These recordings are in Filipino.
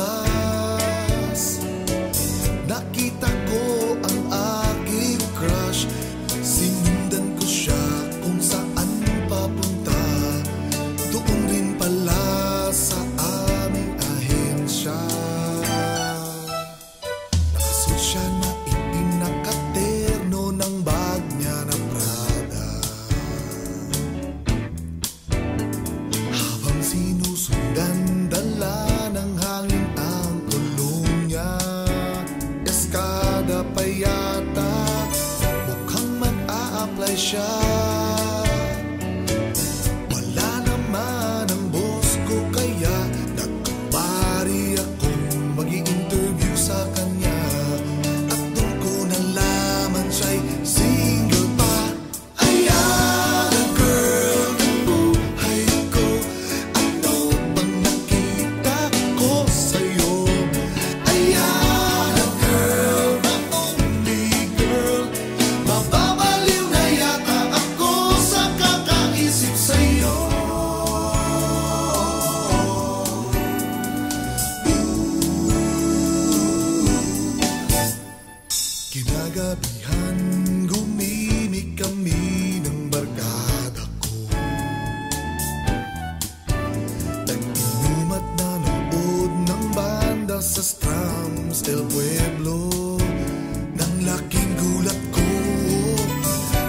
my I. Minsan gumimik ng barkada ko. Nag-inom at nanood ng banda sa Strams del Pueblo. Nang laking gulat ko.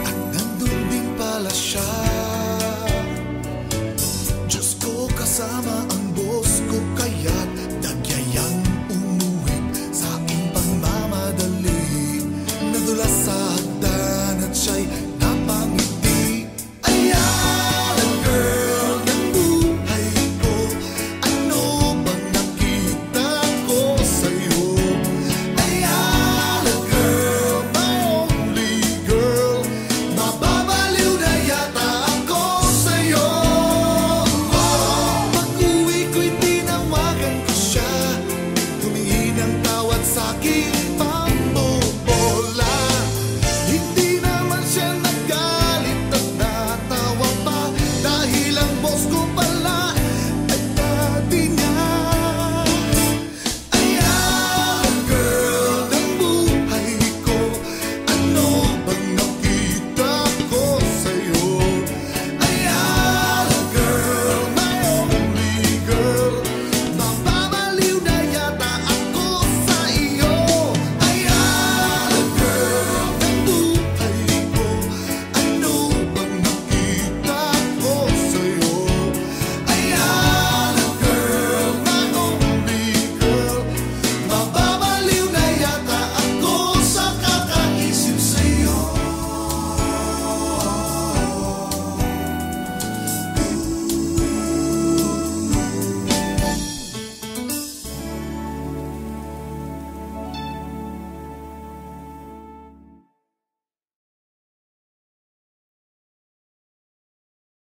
At nandun din pala siya. Diyos kasama لسه عدانا تشي